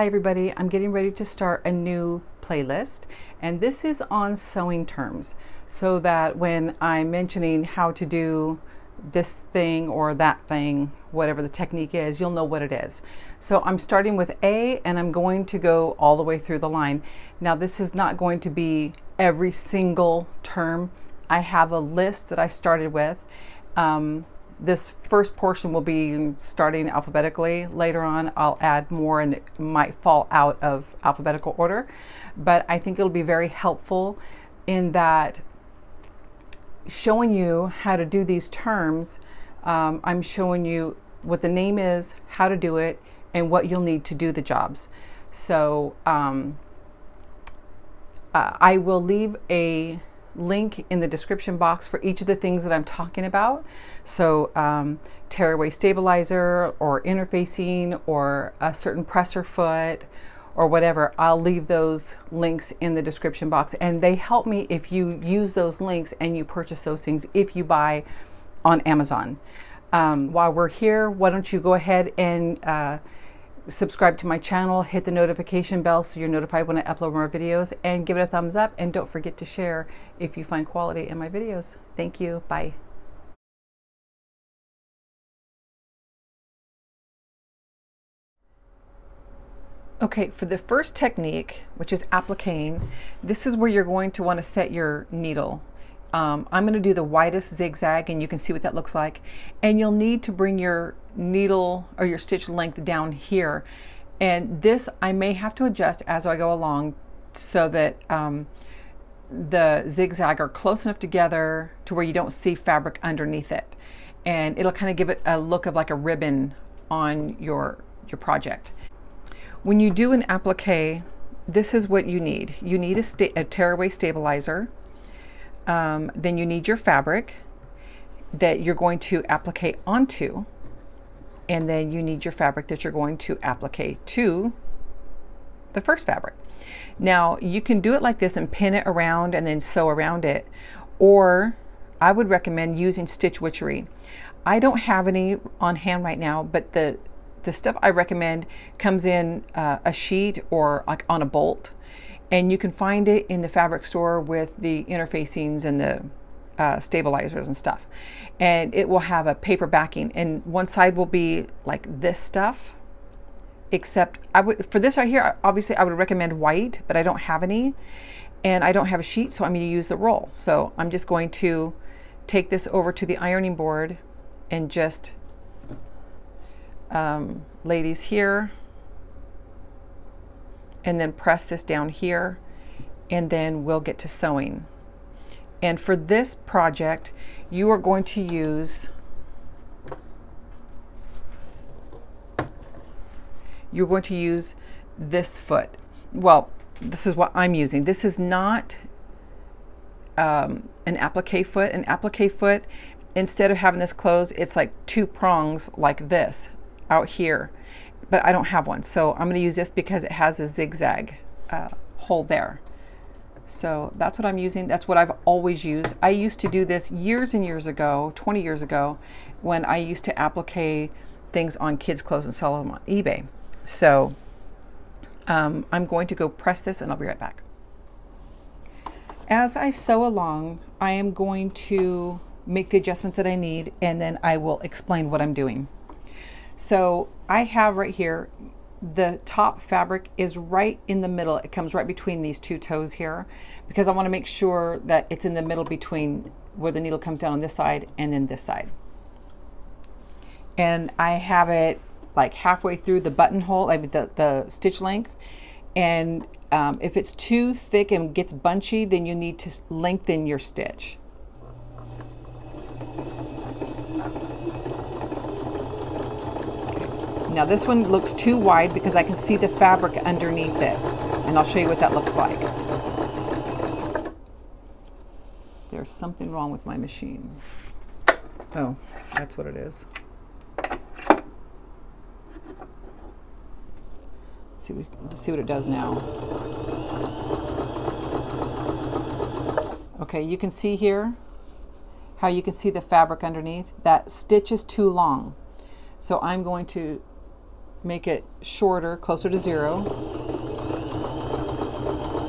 Hi everybody, I'm getting ready to start a new playlist and this is on sewing terms so that when I'm mentioning how to do this thing or that thing, whatever the technique is, you'll know what it is. So I'm starting with A and I'm going to go all the way through the line. Now this is not going to be every single term. I have a list that I started with. Um, this first portion will be starting alphabetically. Later on, I'll add more and it might fall out of alphabetical order. But I think it'll be very helpful in that showing you how to do these terms. Um, I'm showing you what the name is, how to do it, and what you'll need to do the jobs. So um, uh, I will leave a link in the description box for each of the things that I'm talking about. So um, tearaway stabilizer or interfacing or a certain presser foot or whatever, I'll leave those links in the description box. And they help me if you use those links and you purchase those things if you buy on Amazon. Um, while we're here, why don't you go ahead and uh, subscribe to my channel, hit the notification bell so you're notified when I upload more videos, and give it a thumbs up. And don't forget to share if you find quality in my videos. Thank you. Bye. Okay, for the first technique, which is appliquing, this is where you're going to want to set your needle. Um, I'm going to do the widest zigzag and you can see what that looks like. And you'll need to bring your needle or your stitch length down here. And this I may have to adjust as I go along so that um, the zigzag are close enough together to where you don't see fabric underneath it. And it'll kind of give it a look of like a ribbon on your, your project. When you do an applique, this is what you need. You need a, a tearaway stabilizer. Um, then you need your fabric that you're going to applique onto. And then you need your fabric that you're going to applique to the first fabric. Now you can do it like this and pin it around and then sew around it. Or I would recommend using Stitch Witchery. I don't have any on hand right now, but the the stuff I recommend comes in uh, a sheet or like on a bolt and you can find it in the fabric store with the interfacings and the uh, stabilizers and stuff and it will have a paper backing and one side will be like this stuff except I would for this right here obviously I would recommend white but I don't have any and I don't have a sheet so I'm going to use the roll so I'm just going to take this over to the ironing board and just um, ladies here and then press this down here and then we'll get to sewing. And for this project, you are going to use you're going to use this foot. Well, this is what I'm using. This is not um, an applique foot. An applique foot, instead of having this closed, it's like two prongs like this out here, but I don't have one. So I'm going to use this because it has a zigzag uh, hole there. So that's what I'm using. That's what I've always used. I used to do this years and years ago, 20 years ago, when I used to applique things on kids' clothes and sell them on eBay. So um, I'm going to go press this and I'll be right back. As I sew along, I am going to make the adjustments that I need and then I will explain what I'm doing. So I have right here, the top fabric is right in the middle. It comes right between these two toes here because I want to make sure that it's in the middle between where the needle comes down on this side and then this side. And I have it like halfway through the buttonhole, I mean the, the stitch length. And um, if it's too thick and gets bunchy, then you need to lengthen your stitch. Now this one looks too wide because I can see the fabric underneath it. And I'll show you what that looks like. There's something wrong with my machine. Oh, that's what it is. See, see what it does now. Okay, you can see here how you can see the fabric underneath. That stitch is too long. So I'm going to make it shorter, closer to zero.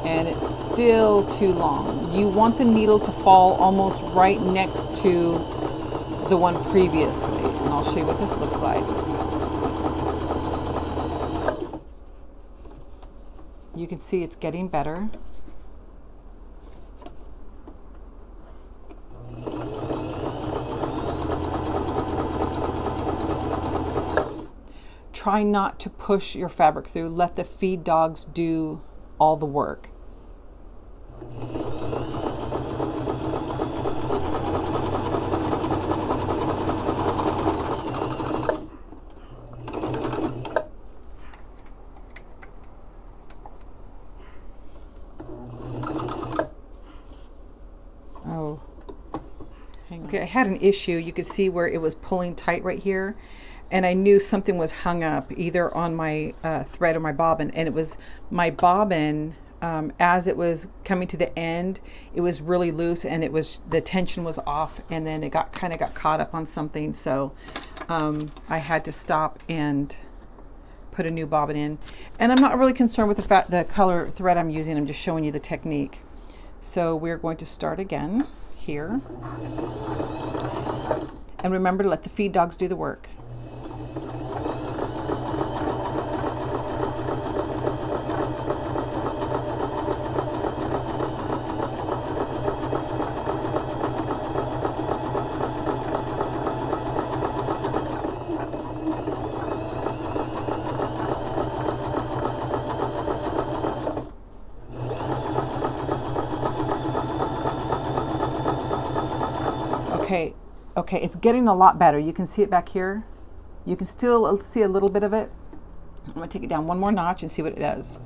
And it's still too long. You want the needle to fall almost right next to the one previously. And I'll show you what this looks like. You can see it's getting better. Try not to push your fabric through. Let the feed dogs do all the work. Oh. Okay, I had an issue. You could see where it was pulling tight right here and I knew something was hung up either on my uh, thread or my bobbin, and it was my bobbin. Um, as it was coming to the end, it was really loose, and it was the tension was off, and then it got kind of got caught up on something. So um, I had to stop and put a new bobbin in. And I'm not really concerned with the fact the color thread I'm using. I'm just showing you the technique. So we're going to start again here. And remember to let the feed dogs do the work. Okay, okay, it's getting a lot better. You can see it back here. You can still see a little bit of it. I'm gonna take it down one more notch and see what it does.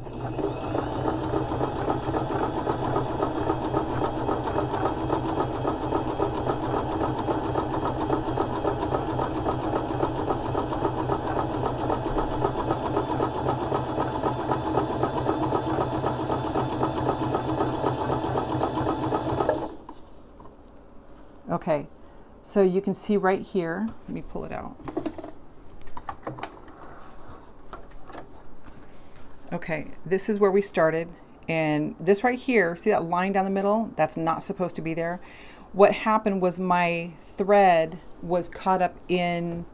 Okay, so you can see right here, let me pull it out. Okay, this is where we started. And this right here, see that line down the middle? That's not supposed to be there. What happened was my thread was caught up in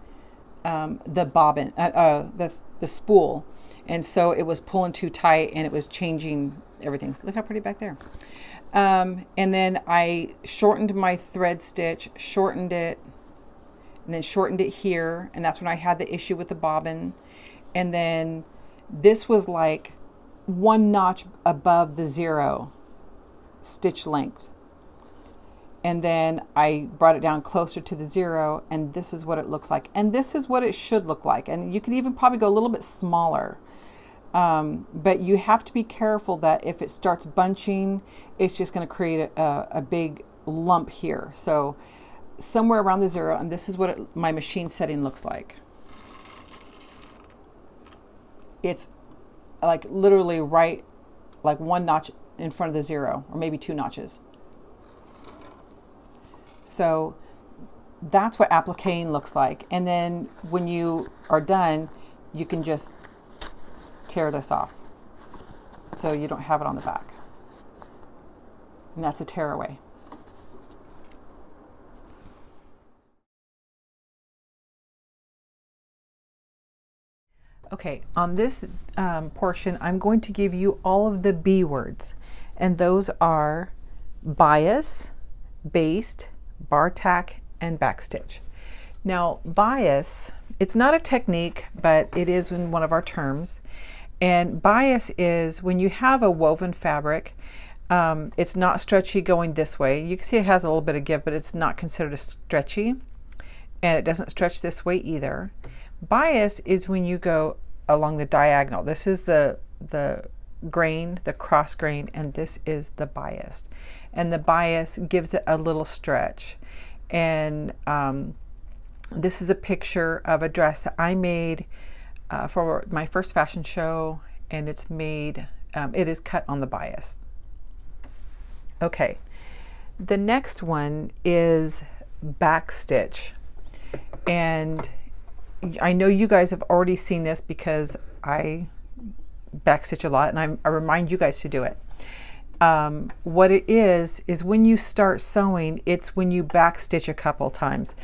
um, the bobbin, uh, uh, the, the spool. And so it was pulling too tight and it was changing everything. Look how pretty back there. Um, and then I shortened my thread stitch, shortened it, and then shortened it here. And that's when I had the issue with the bobbin. And then this was like one notch above the zero stitch length. And then I brought it down closer to the zero and this is what it looks like. And this is what it should look like. And you can even probably go a little bit smaller. Um, but you have to be careful that if it starts bunching, it's just going to create a, a, big lump here. So somewhere around the zero, and this is what it, my machine setting looks like. It's like literally right, like one notch in front of the zero, or maybe two notches. So that's what appliquing looks like. And then when you are done, you can just tear this off so you don't have it on the back. And that's a tearaway. Okay, on this um, portion, I'm going to give you all of the B words, and those are bias, baste, bar tack, and backstitch. Now, bias, it's not a technique, but it is in one of our terms. And bias is when you have a woven fabric, um, it's not stretchy going this way. You can see it has a little bit of give, but it's not considered a stretchy. And it doesn't stretch this way either. Bias is when you go along the diagonal. This is the, the grain, the cross grain, and this is the bias. And the bias gives it a little stretch. And um, this is a picture of a dress that I made uh, for my first fashion show, and it's made, um, it is cut on the bias. Okay, the next one is back stitch, and I know you guys have already seen this because I backstitch a lot and I, I remind you guys to do it. Um, what it is, is when you start sewing, it's when you backstitch a couple times.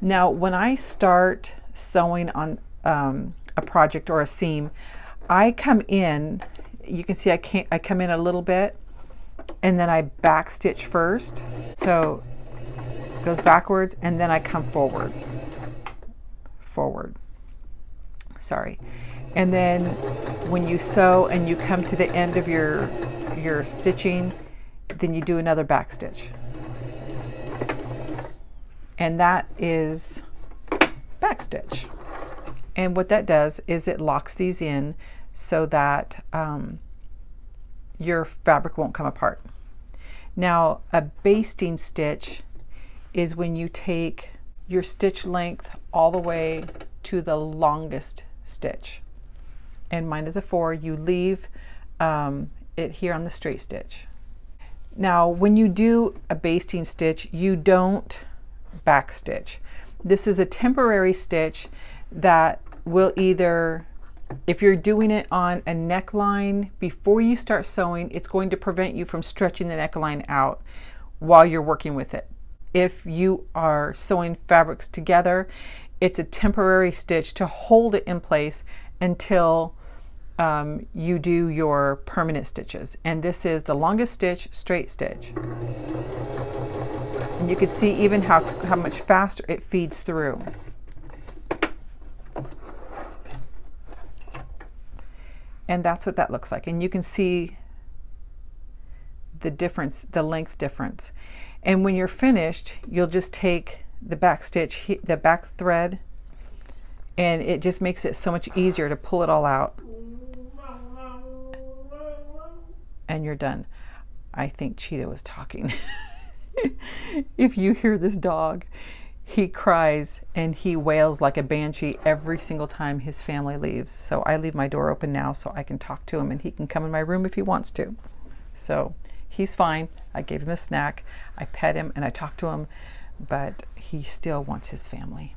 Now, when I start sewing on um, a project or a seam, I come in, you can see I, can't, I come in a little bit and then I backstitch first. So goes backwards and then I come forwards. Forward. Sorry. And then when you sew and you come to the end of your your stitching, then you do another back stitch. And that is back stitch. And what that does is it locks these in so that um, your fabric won't come apart. Now, a basting stitch is when you take your stitch length all the way to the longest stitch. And mine is a four. You leave um, it here on the straight stitch. Now, when you do a basting stitch, you don't back stitch. This is a temporary stitch that will either if you're doing it on a neckline before you start sewing, it's going to prevent you from stretching the neckline out while you're working with it. If you are sewing fabrics together, it's a temporary stitch to hold it in place until um, you do your permanent stitches. And this is the longest stitch, straight stitch. And you can see even how, how much faster it feeds through. And that's what that looks like. And you can see the difference, the length difference. And when you're finished, you'll just take the back stitch, the back thread, and it just makes it so much easier to pull it all out. And you're done. I think Cheetah was talking. if you hear this dog, he cries and he wails like a banshee every single time his family leaves. So I leave my door open now so I can talk to him and he can come in my room if he wants to. So he's fine. I gave him a snack. I pet him and I talk to him, but he still wants his family.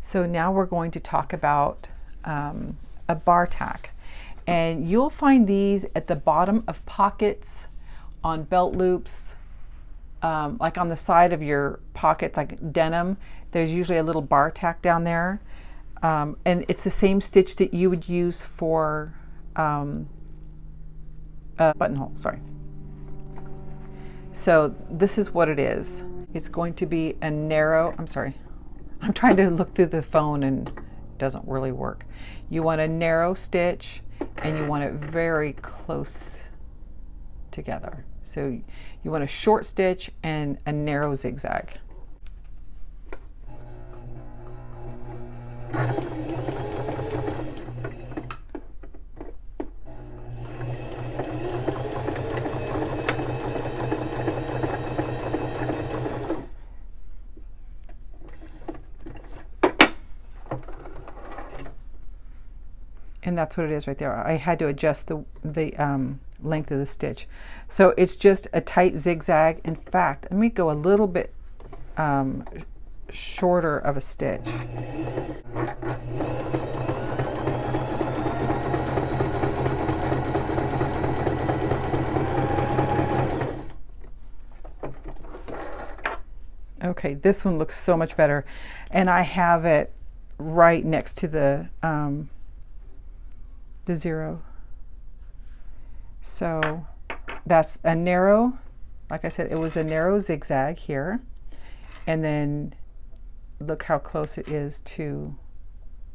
So now we're going to talk about um, a bar tack. And you'll find these at the bottom of pockets on belt loops, um, like on the side of your pockets, like denim, there's usually a little bar tack down there. Um, and it's the same stitch that you would use for um, a buttonhole, sorry. So this is what it is. It's going to be a narrow, I'm sorry, I'm trying to look through the phone and it doesn't really work. You want a narrow stitch and you want it very close together. So you want a short stitch and a narrow zigzag. and that's what it is right there. I had to adjust the, the um, length of the stitch. So it's just a tight zigzag. In fact, let me go a little bit um, shorter of a stitch. Okay, this one looks so much better. And I have it right next to the, um, the zero. So that's a narrow, like I said, it was a narrow zigzag here. And then look how close it is to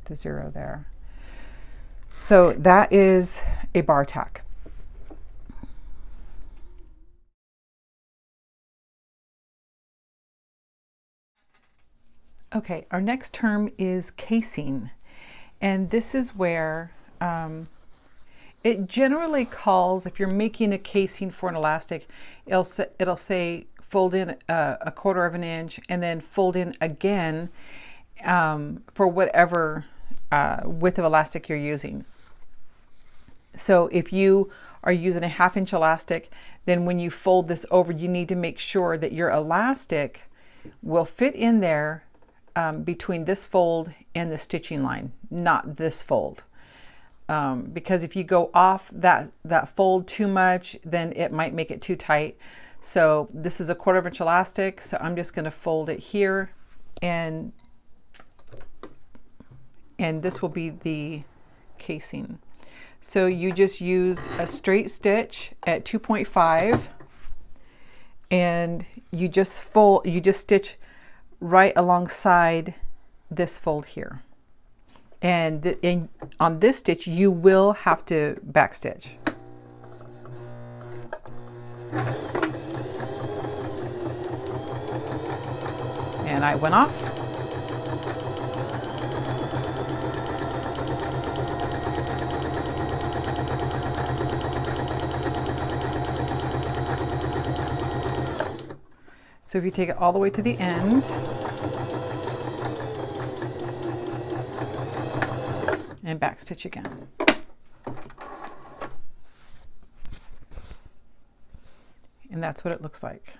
the zero there. So that is a bar tack. Okay, our next term is casing. And this is where um, it generally calls, if you're making a casing for an elastic, it'll say, it'll say fold in a, a quarter of an inch and then fold in again um, for whatever uh, width of elastic you're using. So if you are using a half inch elastic, then when you fold this over, you need to make sure that your elastic will fit in there um, between this fold and the stitching line, not this fold. Um, because if you go off that, that fold too much, then it might make it too tight. So this is a quarter of inch elastic, so I'm just gonna fold it here and and this will be the casing. So you just use a straight stitch at 2.5 and you just fold, you just stitch right alongside this fold here. And, and on this stitch, you will have to backstitch. And I went off. So if you take it all the way to the end, and back stitch again. And that's what it looks like.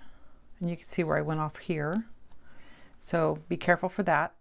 And you can see where I went off here. So be careful for that.